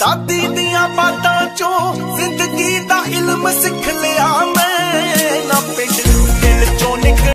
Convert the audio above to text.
ਦਾਦੀ ਦੀਆਂ ਬਾਤਾਂ ਚੋਂ ਜ਼ਿੰਦਗੀ